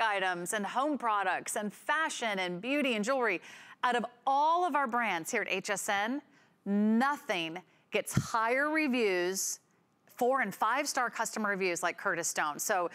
items and home products and fashion and beauty and jewelry. Out of all of our brands here at HSN, nothing gets higher reviews, four and five star customer reviews like Curtis Stone. So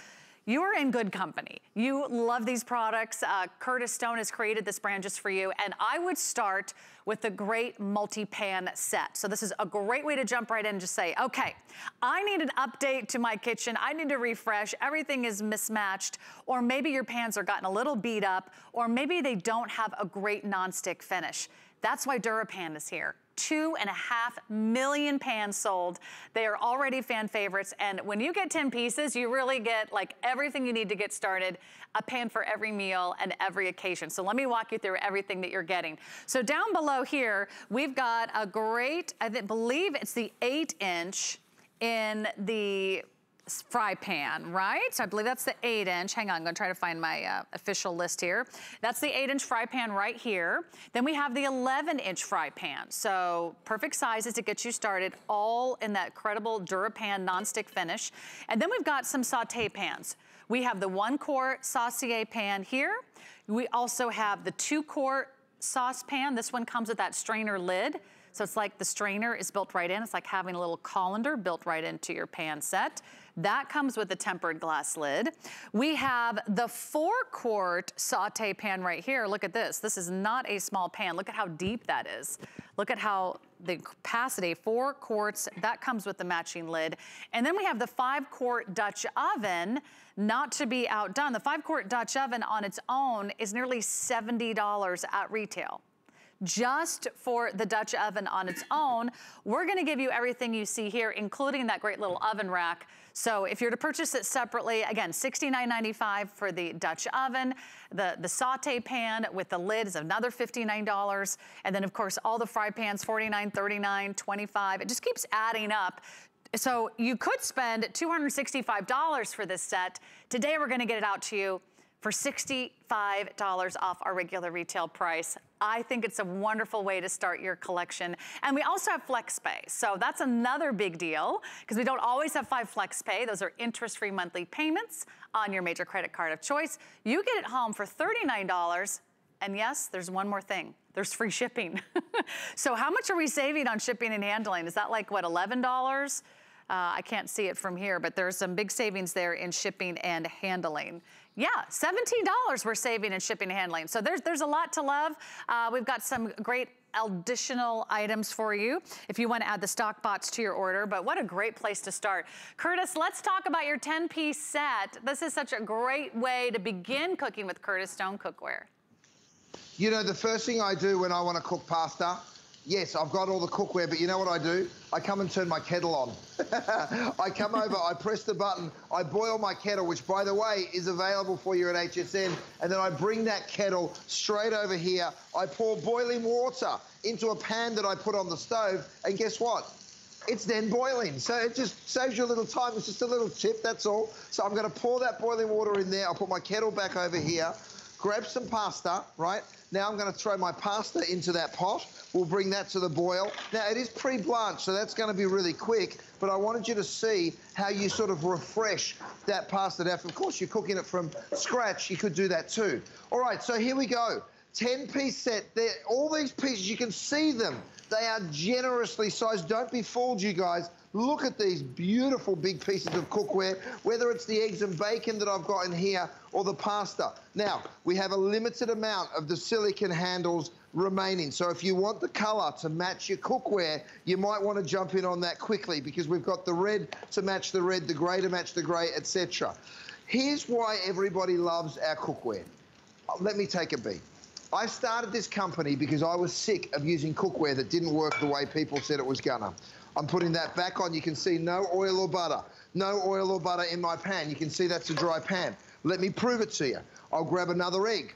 you are in good company. You love these products. Uh, Curtis Stone has created this brand just for you. And I would start with the great multi-pan set. So this is a great way to jump right in and just say, okay, I need an update to my kitchen. I need to refresh. Everything is mismatched. Or maybe your pans are gotten a little beat up. Or maybe they don't have a great nonstick finish. That's why DuraPan is here two and a half million pans sold. They are already fan favorites. And when you get 10 pieces, you really get like everything you need to get started, a pan for every meal and every occasion. So let me walk you through everything that you're getting. So down below here, we've got a great, I believe it's the eight inch in the fry pan, right? So I believe that's the eight inch. Hang on, I'm gonna try to find my uh, official list here. That's the eight inch fry pan right here. Then we have the 11 inch fry pan. So perfect sizes to get you started, all in that credible DuraPan nonstick finish. And then we've got some saute pans. We have the one quart saucier pan here. We also have the two quart saucepan. This one comes with that strainer lid. So it's like the strainer is built right in. It's like having a little colander built right into your pan set. That comes with a tempered glass lid. We have the four quart saute pan right here. Look at this. This is not a small pan. Look at how deep that is. Look at how the capacity, four quarts, that comes with the matching lid. And then we have the five quart Dutch oven, not to be outdone. The five quart Dutch oven on its own is nearly $70 at retail just for the Dutch oven on its own. We're gonna give you everything you see here, including that great little oven rack. So if you're to purchase it separately, again, $69.95 for the Dutch oven. The, the saute pan with the lid is another $59. And then of course, all the fry pans, $49, $39, $25. It just keeps adding up. So you could spend $265 for this set. Today, we're gonna get it out to you for $65 off our regular retail price. I think it's a wonderful way to start your collection. And we also have FlexPay. So that's another big deal because we don't always have five FlexPay. Those are interest-free monthly payments on your major credit card of choice. You get it home for $39. And yes, there's one more thing. There's free shipping. so how much are we saving on shipping and handling? Is that like, what, $11? Uh, I can't see it from here, but there's some big savings there in shipping and handling. Yeah, $17 we're saving in shipping and handling. So there's, there's a lot to love. Uh, we've got some great additional items for you if you want to add the stock pots to your order, but what a great place to start. Curtis, let's talk about your 10-piece set. This is such a great way to begin cooking with Curtis Stone cookware. You know, the first thing I do when I want to cook pasta Yes, I've got all the cookware, but you know what I do? I come and turn my kettle on. I come over, I press the button, I boil my kettle, which, by the way, is available for you at HSN, and then I bring that kettle straight over here. I pour boiling water into a pan that I put on the stove, and guess what? It's then boiling. So it just saves you a little time. It's just a little tip, that's all. So I'm going to pour that boiling water in there. I'll put my kettle back over here, grab some pasta, right? Now I'm going to throw my pasta into that pot. We'll bring that to the boil. Now, it is pre-blanched, so that's going to be really quick, but I wanted you to see how you sort of refresh that pasta. Now, of course, you're cooking it from scratch. You could do that too. All right, so here we go. 10-piece set. They're, all these pieces, you can see them. They are generously sized. Don't be fooled, you guys. Look at these beautiful big pieces of cookware, whether it's the eggs and bacon that I've got in here or the pasta. Now, we have a limited amount of the silicon handles remaining. So if you want the color to match your cookware, you might want to jump in on that quickly because we've got the red to match the red, the gray to match the gray, etc. Here's why everybody loves our cookware. Oh, let me take a beat. I started this company because I was sick of using cookware that didn't work the way people said it was gonna. I'm putting that back on. You can see no oil or butter. No oil or butter in my pan. You can see that's a dry pan. Let me prove it to you. I'll grab another egg.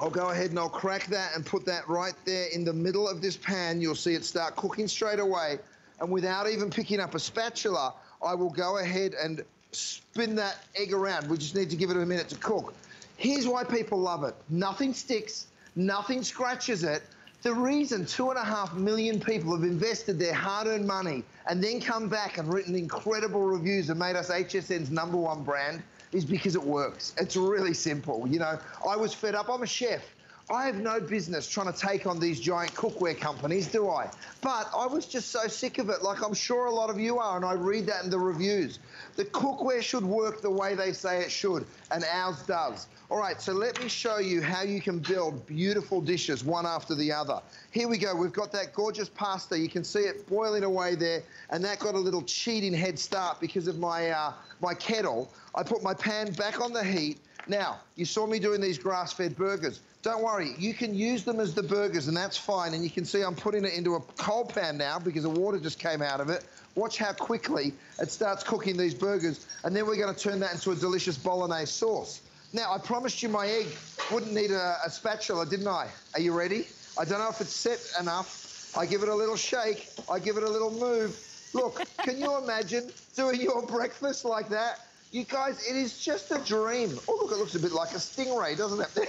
I'll go ahead and I'll crack that and put that right there in the middle of this pan. You'll see it start cooking straight away. And without even picking up a spatula, I will go ahead and spin that egg around. We just need to give it a minute to cook. Here's why people love it. Nothing sticks, nothing scratches it, the reason two and a half million people have invested their hard-earned money and then come back and written incredible reviews and made us HSN's number one brand is because it works. It's really simple. You know, I was fed up. I'm a chef. I have no business trying to take on these giant cookware companies, do I? But I was just so sick of it, like I'm sure a lot of you are, and I read that in the reviews. The cookware should work the way they say it should, and ours does. All right, so let me show you how you can build beautiful dishes one after the other. Here we go, we've got that gorgeous pasta. You can see it boiling away there, and that got a little cheating head start because of my, uh, my kettle. I put my pan back on the heat. Now, you saw me doing these grass-fed burgers. Don't worry, you can use them as the burgers and that's fine. And you can see I'm putting it into a cold pan now because the water just came out of it. Watch how quickly it starts cooking these burgers. And then we're gonna turn that into a delicious bolognese sauce. Now, I promised you my egg wouldn't need a, a spatula, didn't I? Are you ready? I don't know if it's set enough. I give it a little shake. I give it a little move. Look, can you imagine doing your breakfast like that? You guys, it is just a dream. Oh, look, it looks a bit like a stingray, doesn't it?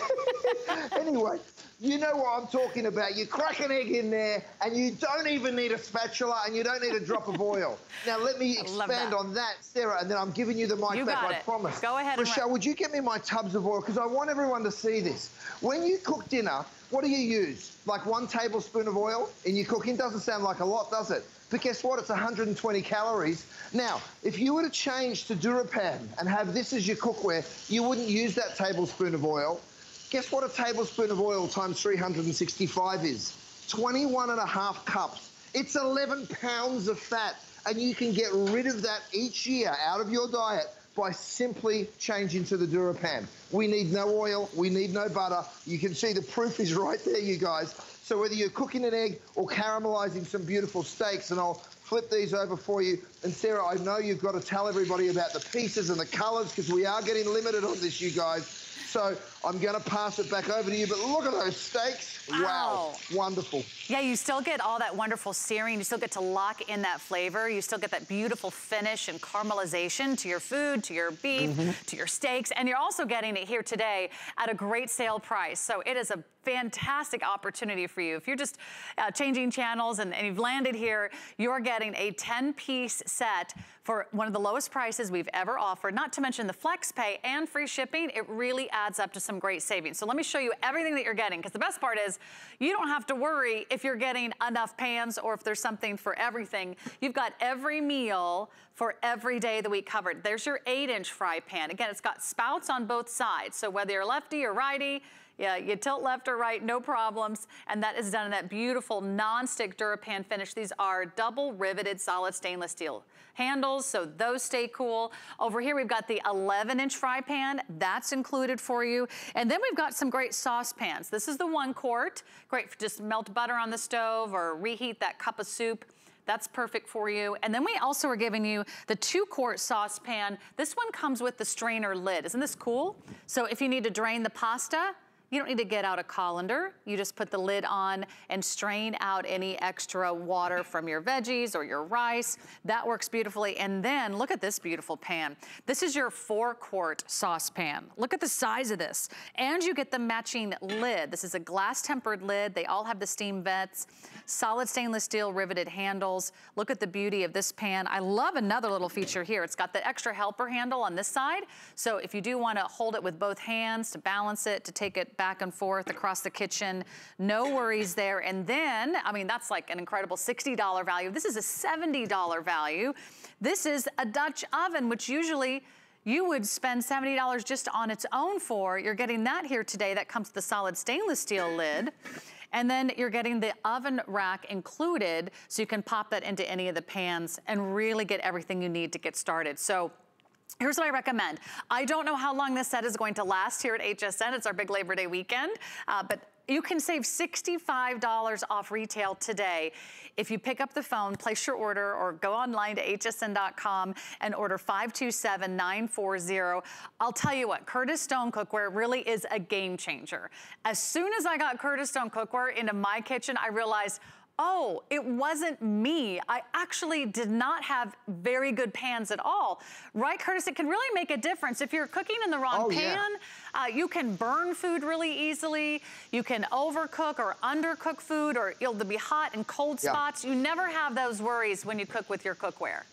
anyway, you know what I'm talking about. You crack an egg in there, and you don't even need a spatula, and you don't need a drop of oil. Now, let me expand that. on that, Sarah, and then I'm giving you the mic you back, I it. promise. Go ahead. Rochelle, would you get me my tubs of oil? Because I want everyone to see this. When you cook dinner, what do you use? Like one tablespoon of oil in your cooking? Doesn't sound like a lot, does it? But guess what? It's 120 calories. Now, if you were to change to DuraPan and have this as your cookware, you wouldn't use that tablespoon of oil. Guess what a tablespoon of oil times 365 is? 21 and a half cups. It's 11 pounds of fat. And you can get rid of that each year out of your diet by simply changing to the DuraPan. We need no oil, we need no butter. You can see the proof is right there, you guys. So whether you're cooking an egg or caramelizing some beautiful steaks, and I'll flip these over for you. And Sarah, I know you've got to tell everybody about the pieces and the colors because we are getting limited on this, you guys. So I'm going to pass it back over to you. But look at those steaks. Wow. wow. Wonderful. Yeah, you still get all that wonderful searing. You still get to lock in that flavor. You still get that beautiful finish and caramelization to your food, to your beef, mm -hmm. to your steaks. And you're also getting it here today at a great sale price. So it is a fantastic opportunity for you. If you're just uh, changing channels and, and you've landed here, you're getting a 10-piece set for one of the lowest prices we've ever offered, not to mention the flex pay and free shipping, it really adds up to some great savings. So let me show you everything that you're getting, because the best part is you don't have to worry if you're getting enough pans or if there's something for everything. You've got every meal for every day of the week covered. There's your eight inch fry pan. Again, it's got spouts on both sides. So whether you're lefty or righty, yeah, you tilt left or right, no problems. And that is done in that beautiful non-stick DuraPan finish. These are double riveted solid stainless steel handles, so those stay cool. Over here, we've got the 11 inch fry pan. That's included for you. And then we've got some great saucepans. This is the one quart. Great for just melt butter on the stove or reheat that cup of soup. That's perfect for you. And then we also are giving you the two quart saucepan. This one comes with the strainer lid. Isn't this cool? So if you need to drain the pasta, you don't need to get out a colander. You just put the lid on and strain out any extra water from your veggies or your rice. That works beautifully. And then look at this beautiful pan. This is your four quart saucepan. Look at the size of this. And you get the matching lid. This is a glass tempered lid. They all have the steam vents, solid stainless steel riveted handles. Look at the beauty of this pan. I love another little feature here. It's got the extra helper handle on this side. So if you do wanna hold it with both hands to balance it, to take it back and forth across the kitchen. No worries there. And then, I mean, that's like an incredible $60 value. This is a $70 value. This is a Dutch oven, which usually you would spend $70 just on its own for. You're getting that here today. That comes with the solid stainless steel lid. And then you're getting the oven rack included so you can pop that into any of the pans and really get everything you need to get started. So Here's what I recommend. I don't know how long this set is going to last here at HSN. It's our big Labor Day weekend, uh, but you can save $65 off retail today if you pick up the phone, place your order, or go online to hsn.com and order 527940. I'll tell you what, Curtis Stone Cookware really is a game changer. As soon as I got Curtis Stone Cookware into my kitchen, I realized, oh, it wasn't me. I actually did not have very good pans at all. Right, Curtis? It can really make a difference. If you're cooking in the wrong oh, pan, yeah. uh, you can burn food really easily. You can overcook or undercook food or you'll be hot and cold spots. You never have those worries when you cook with your cookware.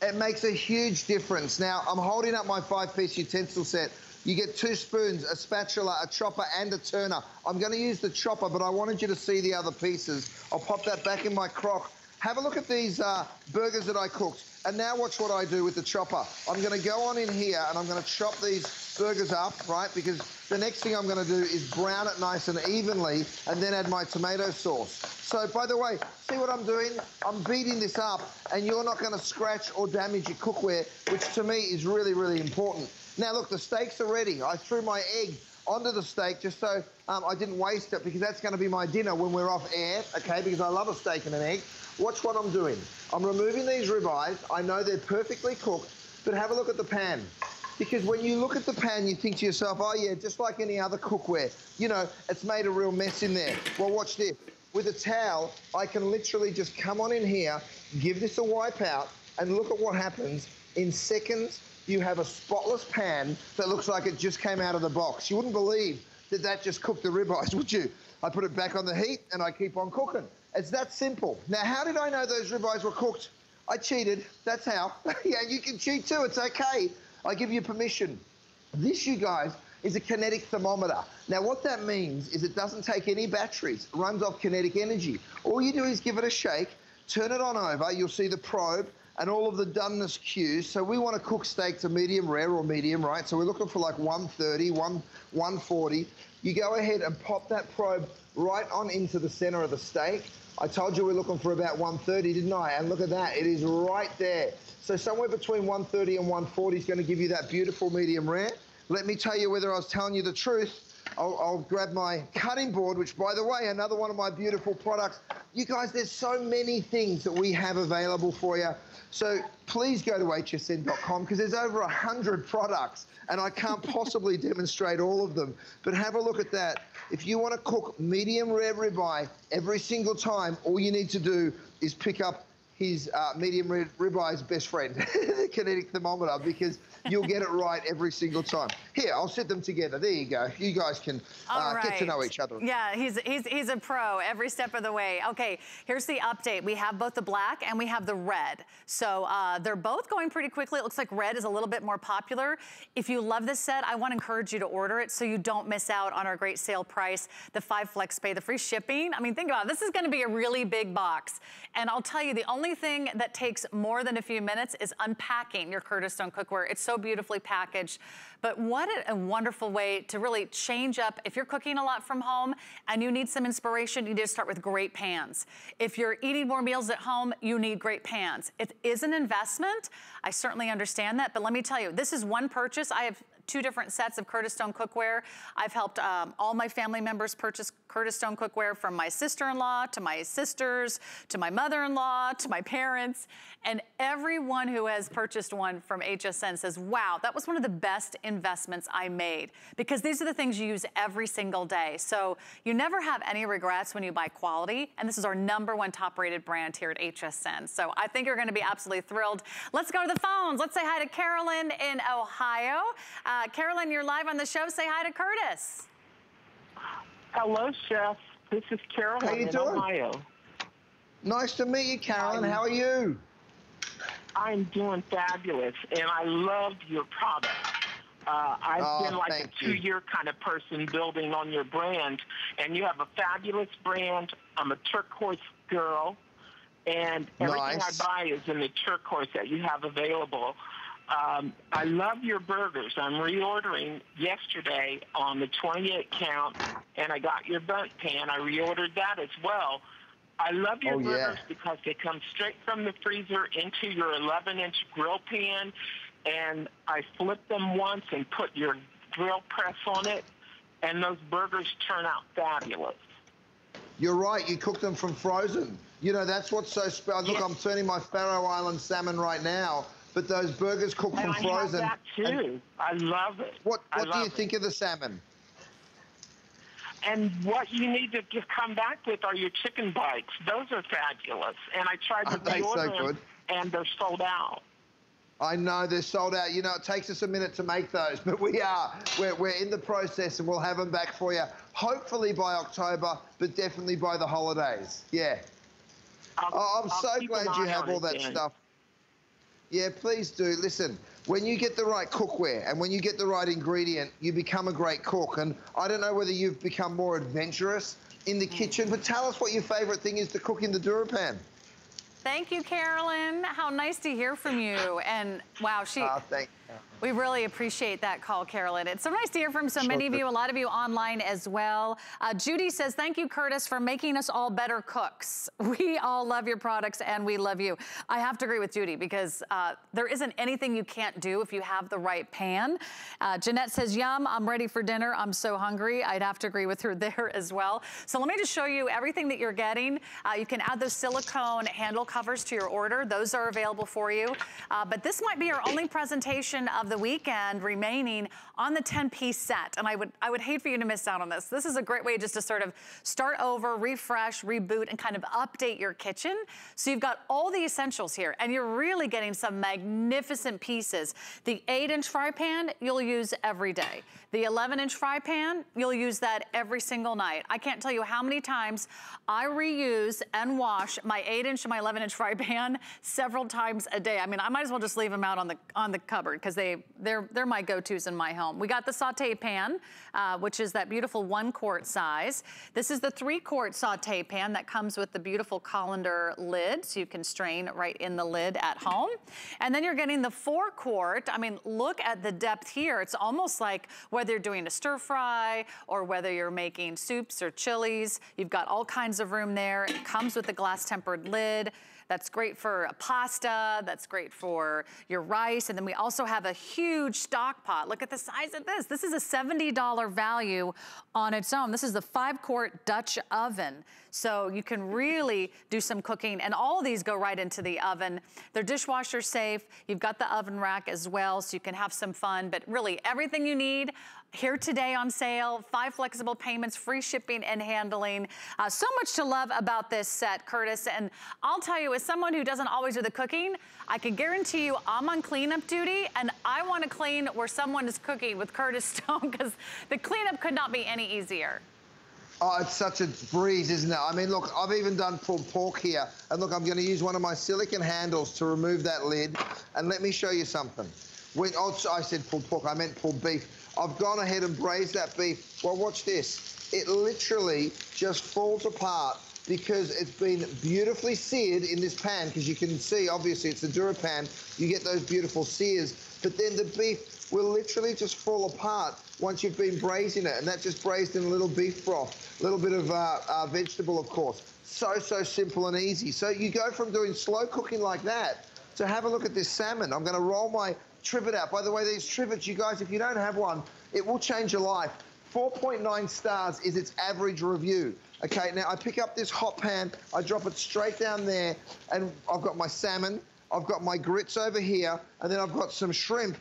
It makes a huge difference. Now, I'm holding up my five-piece utensil set. You get two spoons, a spatula, a chopper, and a turner. I'm going to use the chopper, but I wanted you to see the other pieces. I'll pop that back in my crock. Have a look at these uh, burgers that I cooked. And now watch what I do with the chopper. I'm going to go on in here and I'm going to chop these burgers up, right? Because the next thing I'm going to do is brown it nice and evenly and then add my tomato sauce. So, by the way, see what I'm doing? I'm beating this up and you're not going to scratch or damage your cookware, which to me is really, really important. Now, look, the steaks are ready. I threw my egg onto the steak just so um, I didn't waste it because that's going to be my dinner when we're off air, okay, because I love a steak and an egg. Watch what I'm doing. I'm removing these ribeyes. I know they're perfectly cooked, but have a look at the pan. Because when you look at the pan, you think to yourself, oh yeah, just like any other cookware, you know, it's made a real mess in there. Well, watch this. With a towel, I can literally just come on in here, give this a wipe out, and look at what happens. In seconds, you have a spotless pan that looks like it just came out of the box. You wouldn't believe that that just cooked the ribeyes, would you? I put it back on the heat and I keep on cooking. It's that simple. Now, how did I know those ribeyes were cooked? I cheated. That's how. yeah, you can cheat too. It's okay. I give you permission. This, you guys, is a kinetic thermometer. Now, what that means is it doesn't take any batteries. It runs off kinetic energy. All you do is give it a shake, turn it on over. You'll see the probe and all of the doneness cues. So we want to cook steak to medium rare or medium, right? So we're looking for like 130, 1, 140. You go ahead and pop that probe right on into the center of the steak. I told you we're looking for about 130, didn't I? And look at that, it is right there. So somewhere between 130 and 140 is going to give you that beautiful medium rare. Let me tell you whether I was telling you the truth. I'll, I'll, grab my cutting board, which, by the way, another one of my beautiful products. You guys, there's so many things that we have available for you. So please go to hsn.com because there's over 100 products and I can't possibly demonstrate all of them. But have a look at that. If you want to cook medium rare ribeye every single time, all you need to do is pick up his uh, medium rare ribeye's best friend, the kinetic thermometer, because You'll get it right every single time. Here, I'll sit them together. There you go. You guys can uh, right. get to know each other. Yeah, he's, he's, he's a pro every step of the way. Okay, here's the update. We have both the black and we have the red. So uh, they're both going pretty quickly. It looks like red is a little bit more popular. If you love this set, I want to encourage you to order it so you don't miss out on our great sale price, the five flex pay, the free shipping. I mean, think about it. This is going to be a really big box. And I'll tell you, the only thing that takes more than a few minutes is unpacking your Curtis Stone cookware. It's so beautifully packaged. But what a wonderful way to really change up. If you're cooking a lot from home and you need some inspiration, you need to start with great pans. If you're eating more meals at home, you need great pans. It is an investment. I certainly understand that, but let me tell you, this is one purchase. I have two different sets of Curtis Stone cookware. I've helped um, all my family members purchase Curtis Stone cookware from my sister-in-law to my sisters to my mother-in-law to my parents. And everyone who has purchased one from HSN says, wow, that was one of the best investments I made because these are the things you use every single day. So you never have any regrets when you buy quality. And this is our number one top rated brand here at HSN. So I think you're gonna be absolutely thrilled. Let's go to the phones. Let's say hi to Carolyn in Ohio. Uh, Carolyn, you're live on the show. Say hi to Curtis. Hello, Chef. This is Carolyn How you in doing? Ohio. Nice to meet you, Carolyn. How are you? I'm doing fabulous, and I love your product. Uh, I've oh, been like a two-year kind of person building on your brand, and you have a fabulous brand. I'm a turquoise girl, and everything nice. I buy is in the turquoise that you have available. Um, I love your burgers. I'm reordering yesterday on the 28 count, and I got your Bundt pan. I reordered that as well. I love your oh, burgers yeah. because they come straight from the freezer into your 11-inch grill pan, and I flip them once and put your grill press on it, and those burgers turn out fabulous. You're right. You cook them from frozen. You know, that's what's so special. Look, yes. I'm turning my Faroe Island salmon right now, but those burgers cooked and from I frozen. that too. I love it. What, what do you it. think of the salmon? And what you need to just come back with are your chicken bites. Those are fabulous. And I tried to reorder so them, and they're sold out. I know they're sold out. You know, it takes us a minute to make those, but we are. We're, we're in the process, and we'll have them back for you, hopefully by October, but definitely by the holidays. Yeah. I'll, oh, I'm I'll so glad you have all that then. stuff. Yeah, please do. Listen, when you get the right cookware and when you get the right ingredient, you become a great cook. And I don't know whether you've become more adventurous in the kitchen, but tell us what your favorite thing is to cook in the DuraPan. Thank you, Carolyn. How nice to hear from you. And wow, she. Oh, thank we really appreciate that call, Carolyn. It's so nice to hear from so sure. many of you, a lot of you online as well. Uh, Judy says, thank you, Curtis, for making us all better cooks. We all love your products and we love you. I have to agree with Judy because uh, there isn't anything you can't do if you have the right pan. Uh, Jeanette says, yum, I'm ready for dinner. I'm so hungry. I'd have to agree with her there as well. So let me just show you everything that you're getting. Uh, you can add those silicone handle covers to your order. Those are available for you. Uh, but this might be our only presentation of the weekend remaining on the 10-piece set. And I would, I would hate for you to miss out on this. This is a great way just to sort of start over, refresh, reboot, and kind of update your kitchen. So you've got all the essentials here, and you're really getting some magnificent pieces. The 8-inch fry pan, you'll use every day. The 11-inch fry pan, you'll use that every single night. I can't tell you how many times I reuse and wash my 8-inch and my 11-inch fry pan several times a day. I mean, I might as well just leave them out on the on the cupboard because they they're, they're my go-tos in my home. We got the saute pan, uh, which is that beautiful one quart size. This is the three quart saute pan that comes with the beautiful colander lid, so you can strain right in the lid at home. And then you're getting the four quart. I mean, look at the depth here. It's almost like whether you're doing a stir fry or whether you're making soups or chilies, you've got all kinds of room there. It comes with a glass tempered lid. That's great for a pasta. That's great for your rice. And then we also have a huge stock pot. Look at the size of this. This is a $70 value on its own. This is the five quart Dutch oven. So you can really do some cooking and all of these go right into the oven. They're dishwasher safe. You've got the oven rack as well so you can have some fun, but really everything you need here today on sale, five flexible payments, free shipping and handling. Uh, so much to love about this set, Curtis. And I'll tell you, as someone who doesn't always do the cooking, I can guarantee you I'm on cleanup duty and I want to clean where someone is cooking with Curtis Stone because the cleanup could not be any easier. Oh, it's such a breeze, isn't it? I mean, look, I've even done pulled pork here. And look, I'm going to use one of my silicon handles to remove that lid. And let me show you something. Oh, I said pulled pork, I meant pulled beef. I've gone ahead and braised that beef. Well, watch this. It literally just falls apart because it's been beautifully seared in this pan because you can see, obviously, it's a Dura pan. You get those beautiful sears. But then the beef will literally just fall apart once you've been braising it. And that just braised in a little beef broth, a little bit of uh, uh, vegetable, of course. So, so simple and easy. So you go from doing slow cooking like that to have a look at this salmon. I'm going to roll my trivet out. By the way, these trivets, you guys, if you don't have one, it will change your life. 4.9 stars is its average review. Okay, now I pick up this hot pan, I drop it straight down there, and I've got my salmon, I've got my grits over here, and then I've got some shrimp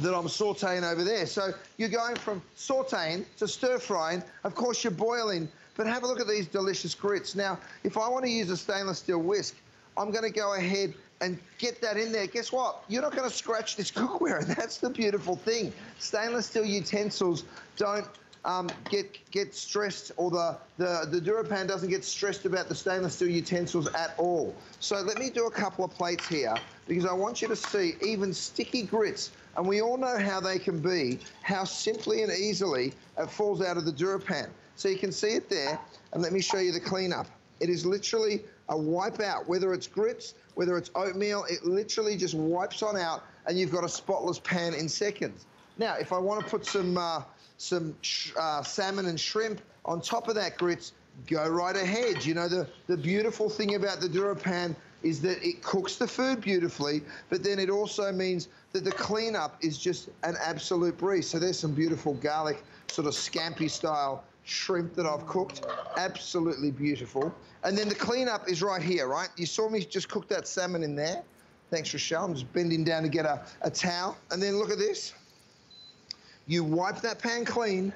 that I'm sauteing over there. So you're going from sauteing to stir frying. Of course, you're boiling, but have a look at these delicious grits. Now, if I want to use a stainless steel whisk, I'm going to go ahead and get that in there. Guess what? You're not going to scratch this cookware. And that's the beautiful thing. Stainless steel utensils don't um, get get stressed, or the, the, the DuraPan doesn't get stressed about the stainless steel utensils at all. So let me do a couple of plates here, because I want you to see even sticky grits, and we all know how they can be, how simply and easily it falls out of the DuraPan. So you can see it there, and let me show you the cleanup. It is literally a wipe out, whether it's grits, whether it's oatmeal, it literally just wipes on out and you've got a spotless pan in seconds. Now, if I want to put some, uh, some uh, salmon and shrimp on top of that grits, go right ahead. You know, the, the beautiful thing about the DuraPan is that it cooks the food beautifully, but then it also means that the cleanup is just an absolute breeze. So there's some beautiful garlic, sort of scampi style shrimp that I've cooked. Absolutely beautiful. And then the cleanup is right here, right? You saw me just cook that salmon in there. Thanks, Rochelle. I'm just bending down to get a, a towel. And then look at this. You wipe that pan clean,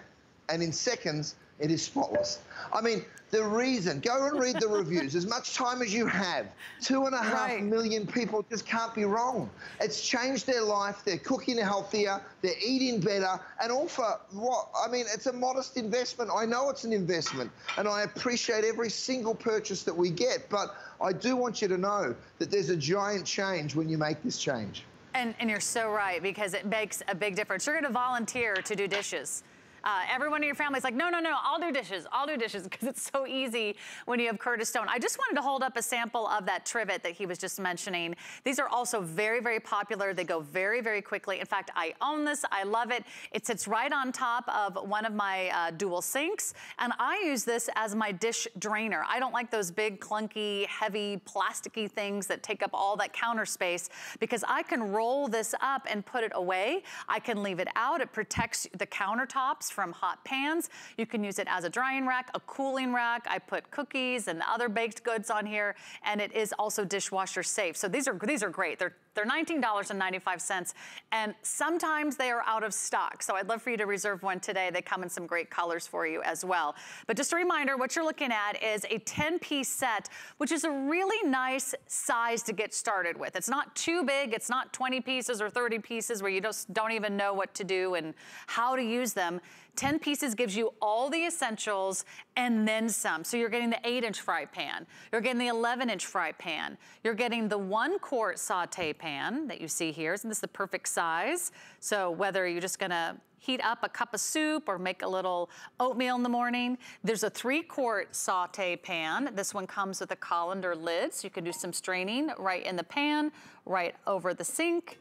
and in seconds, it is spotless. I mean, the reason, go and read the reviews as much time as you have. Two and a half right. million people just can't be wrong. It's changed their life. They're cooking healthier, they're eating better, and all for what? I mean, it's a modest investment. I know it's an investment, and I appreciate every single purchase that we get, but I do want you to know that there's a giant change when you make this change. And, and you're so right, because it makes a big difference. You're going to volunteer to do dishes. Uh, everyone in your family is like, no, no, no, I'll do dishes. I'll do dishes because it's so easy when you have Curtis Stone. I just wanted to hold up a sample of that trivet that he was just mentioning. These are also very, very popular. They go very, very quickly. In fact, I own this. I love it. It sits right on top of one of my uh, dual sinks, and I use this as my dish drainer. I don't like those big, clunky, heavy, plasticky things that take up all that counter space because I can roll this up and put it away. I can leave it out. It protects the countertops from hot pans. You can use it as a drying rack, a cooling rack. I put cookies and other baked goods on here, and it is also dishwasher safe. So these are, these are great. They're they're $19.95 and sometimes they are out of stock. So I'd love for you to reserve one today. They come in some great colors for you as well. But just a reminder, what you're looking at is a 10 piece set, which is a really nice size to get started with. It's not too big. It's not 20 pieces or 30 pieces where you just don't even know what to do and how to use them. 10 pieces gives you all the essentials and then some. So you're getting the 8 inch fry pan, you're getting the 11 inch fry pan, you're getting the one quart saute pan that you see here. Isn't this the perfect size? So whether you're just gonna heat up a cup of soup or make a little oatmeal in the morning. There's a three quart saute pan. This one comes with a colander lid, so you can do some straining right in the pan, right over the sink.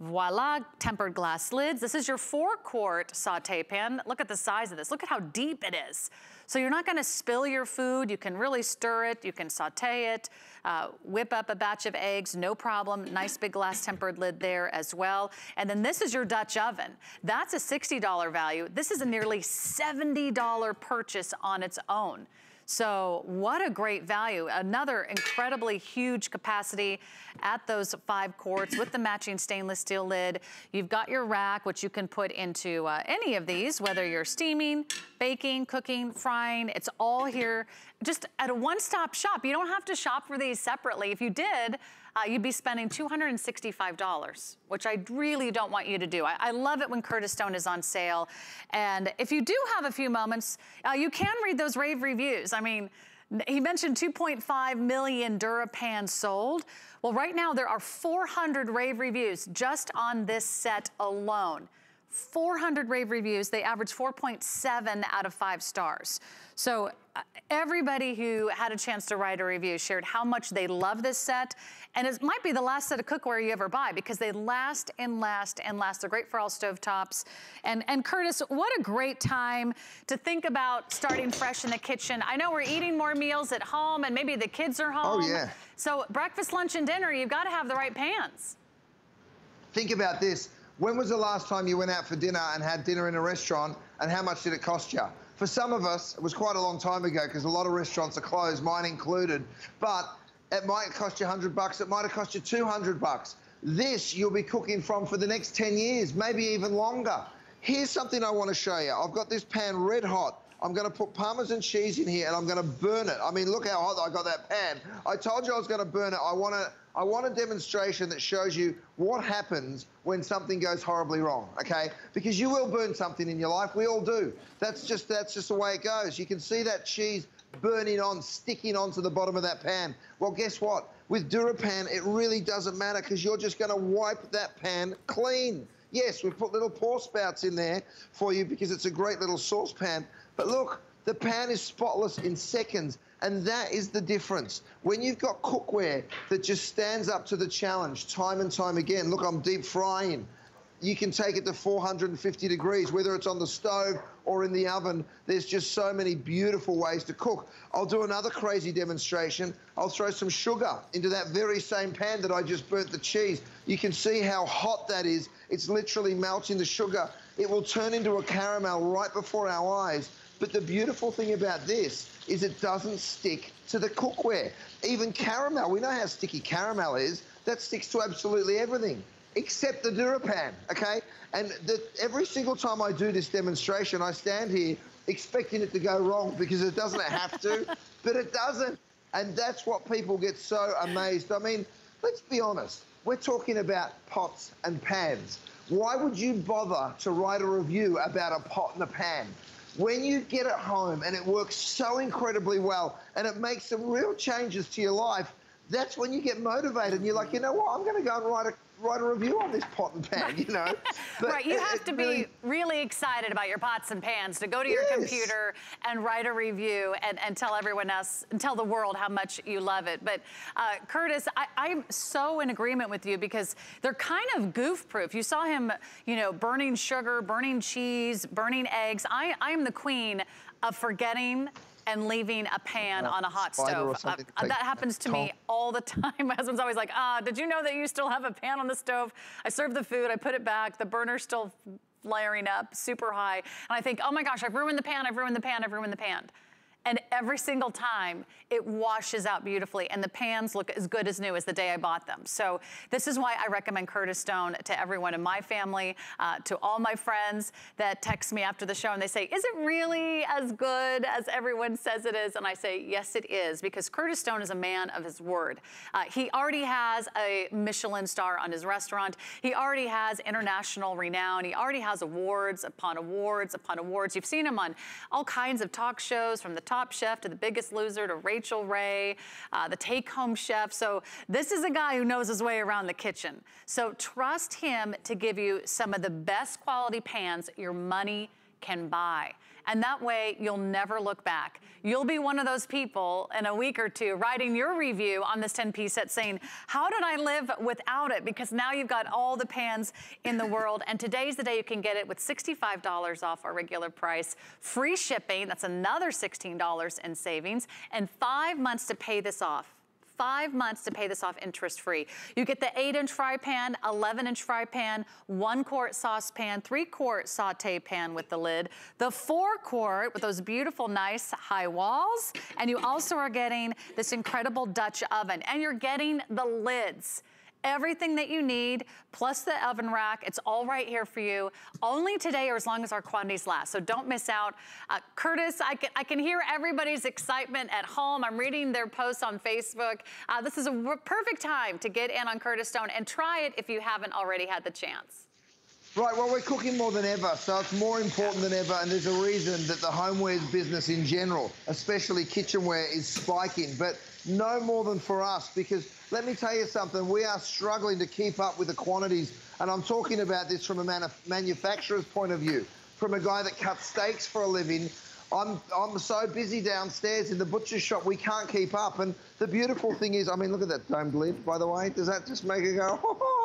Voila, tempered glass lids. This is your four quart saute pan. Look at the size of this. Look at how deep it is. So you're not gonna spill your food. You can really stir it. You can saute it, uh, whip up a batch of eggs, no problem. Nice big glass tempered lid there as well. And then this is your Dutch oven. That's a $60 value. This is a nearly $70 purchase on its own. So what a great value. Another incredibly huge capacity at those five quarts with the matching stainless steel lid. You've got your rack, which you can put into uh, any of these, whether you're steaming, baking, cooking, frying. It's all here just at a one-stop shop. You don't have to shop for these separately. If you did, uh, you'd be spending $265, which I really don't want you to do. I, I, love it when Curtis Stone is on sale. And if you do have a few moments, uh, you can read those rave reviews. I mean, he mentioned 2.5 million DuraPans sold. Well, right now there are 400 rave reviews just on this set alone. 400 rave reviews. They average 4.7 out of five stars. So uh, everybody who had a chance to write a review shared how much they love this set. And it might be the last set of cookware you ever buy because they last and last and last. They're great for all stovetops. And, and Curtis, what a great time to think about starting fresh in the kitchen. I know we're eating more meals at home and maybe the kids are oh, home. Oh, yeah. So breakfast, lunch, and dinner, you've got to have the right pans. Think about this. When was the last time you went out for dinner and had dinner in a restaurant and how much did it cost you? For some of us, it was quite a long time ago because a lot of restaurants are closed, mine included. But it might cost you 100 bucks. It might have cost you 200 bucks. This you'll be cooking from for the next 10 years, maybe even longer. Here's something I want to show you. I've got this pan red hot. I'm going to put Parmesan cheese in here and I'm going to burn it. I mean, look how hot I got that pan. I told you I was going to burn it. I want to I want a demonstration that shows you what happens when something goes horribly wrong, okay? Because you will burn something in your life. We all do. That's just, that's just the way it goes. You can see that cheese burning on, sticking onto the bottom of that pan. Well, guess what? With DuraPan, it really doesn't matter because you're just going to wipe that pan clean. Yes, we've put little pour spouts in there for you because it's a great little saucepan. But look, the pan is spotless in seconds. And that is the difference. When you've got cookware that just stands up to the challenge time and time again, look, I'm deep frying. You can take it to 450 degrees, whether it's on the stove or in the oven. There's just so many beautiful ways to cook. I'll do another crazy demonstration. I'll throw some sugar into that very same pan that I just burnt the cheese. You can see how hot that is. It's literally melting the sugar. It will turn into a caramel right before our eyes. But the beautiful thing about this is it doesn't stick to the cookware. Even caramel, we know how sticky caramel is. That sticks to absolutely everything except the DuraPan, okay? And the, every single time I do this demonstration, I stand here expecting it to go wrong because it doesn't have to, but it doesn't. And that's what people get so amazed. I mean, let's be honest. We're talking about pots and pans. Why would you bother to write a review about a pot and a pan? When you get it home and it works so incredibly well and it makes some real changes to your life, that's when you get motivated and you're like, you know what, I'm going to go and write a write a review on this pot and pan, you know. But right, you it, have to be really excited about your pots and pans to go to yes. your computer and write a review and, and tell everyone else, and tell the world how much you love it. But uh, Curtis, I, I'm so in agreement with you because they're kind of goof proof. You saw him, you know, burning sugar, burning cheese, burning eggs. I, I am the queen of forgetting and leaving a pan on a hot stove. Uh, that happens to me all the time. My husband's always like, ah, did you know that you still have a pan on the stove? I serve the food, I put it back, the burner's still flaring up super high. And I think, oh my gosh, I've ruined the pan, I've ruined the pan, I've ruined the pan. And every single time it washes out beautifully and the pans look as good as new as the day I bought them. So this is why I recommend Curtis Stone to everyone in my family, uh, to all my friends that text me after the show and they say, is it really as good as everyone says it is? And I say, yes, it is because Curtis Stone is a man of his word. Uh, he already has a Michelin star on his restaurant. He already has international renown. He already has awards upon awards upon awards. You've seen him on all kinds of talk shows from the Top Chef to The Biggest Loser to Rachael Ray, uh, the Take Home Chef. So this is a guy who knows his way around the kitchen. So trust him to give you some of the best quality pans your money can buy. And that way you'll never look back. You'll be one of those people in a week or two writing your review on this 10 piece set saying, how did I live without it? Because now you've got all the pans in the world. And today's the day you can get it with $65 off our regular price. Free shipping, that's another $16 in savings. And five months to pay this off five months to pay this off interest free. You get the eight inch fry pan, 11 inch fry pan, one quart saucepan, three quart saute pan with the lid, the four quart with those beautiful, nice high walls. And you also are getting this incredible Dutch oven and you're getting the lids everything that you need, plus the oven rack. It's all right here for you. Only today or as long as our quantities last. So don't miss out. Uh, Curtis, I can, I can hear everybody's excitement at home. I'm reading their posts on Facebook. Uh, this is a perfect time to get in on Curtis Stone and try it if you haven't already had the chance. Right, well, we're cooking more than ever, so it's more important than ever, and there's a reason that the homewares business in general, especially kitchenware, is spiking, but no more than for us, because let me tell you something, we are struggling to keep up with the quantities, and I'm talking about this from a manufacturer's point of view, from a guy that cuts steaks for a living, I'm, I'm so busy downstairs in the butcher shop, we can't keep up. And the beautiful thing is, I mean, look at that domed lid, by the way. Does that just make it go,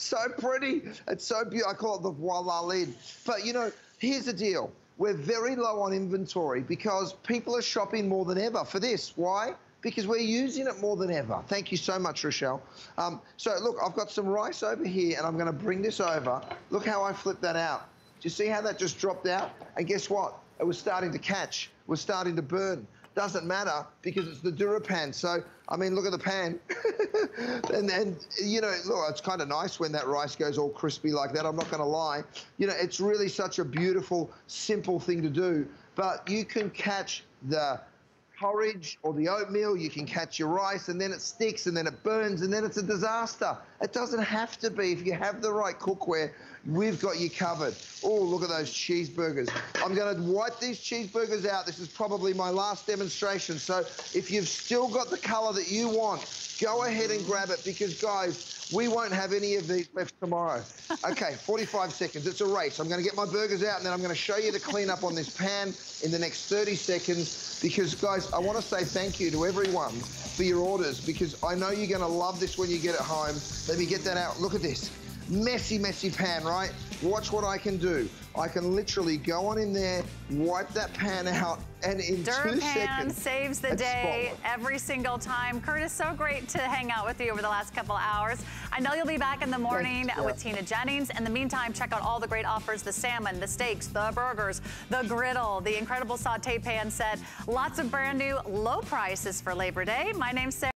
so pretty. It's so beautiful. I call it the voila lid. But, you know, here's the deal. We're very low on inventory because people are shopping more than ever for this. Why? Because we're using it more than ever. Thank you so much, Rochelle. Um, so, look, I've got some rice over here, and I'm going to bring this over. Look how I flipped that out. Do you see how that just dropped out? And guess what? It was starting to catch. Was starting to burn doesn't matter because it's the DuraPan. So, I mean, look at the pan. and then, you know, look, it's kind of nice when that rice goes all crispy like that. I'm not going to lie. You know, it's really such a beautiful, simple thing to do. But you can catch the porridge or the oatmeal, you can catch your rice, and then it sticks, and then it burns, and then it's a disaster. It doesn't have to be if you have the right cookware We've got you covered. Oh, look at those cheeseburgers. I'm going to wipe these cheeseburgers out. This is probably my last demonstration. So if you've still got the color that you want, go ahead and grab it because, guys, we won't have any of these left tomorrow. Okay, 45 seconds. It's a race. I'm going to get my burgers out and then I'm going to show you the cleanup on this pan in the next 30 seconds because, guys, I want to say thank you to everyone for your orders because I know you're going to love this when you get it home. Let me get that out. Look at this messy, messy pan, right? Watch what I can do. I can literally go on in there, wipe that pan out, and in Durapan two seconds, saves the day spotless. every single time. Curtis, so great to hang out with you over the last couple hours. I know you'll be back in the morning Thanks, with Tina Jennings. In the meantime, check out all the great offers, the salmon, the steaks, the burgers, the griddle, the incredible saute pan set. Lots of brand new low prices for Labor Day. My name's Sarah.